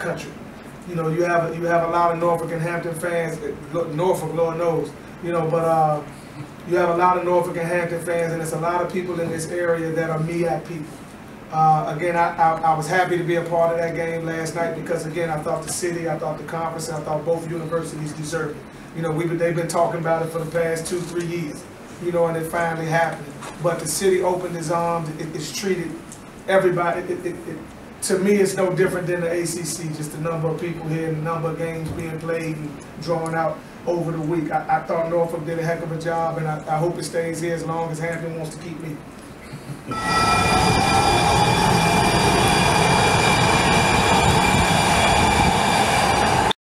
Country. You know, you have you have a lot of Norfolk and Hampton fans. Norfolk, Lord knows. You know, but uh, you have a lot of Norfolk and Hampton fans, and there's a lot of people in this area that are MEAC people. Uh, again, I, I, I, was happy to be a part of that game last night because, again, I thought the city, I thought the conference, I thought both universities deserved it. You know, we they've been talking about it for the past two, three years, you know, and it finally happened. But the city opened its arms. It, it's treated everybody. It, it, to me, it's no different than the ACC, just the number of people here the number of games being played and drawn out over the week. I, I thought Norfolk did a heck of a job, and I, I hope it stays here as long as Hampton wants to keep me.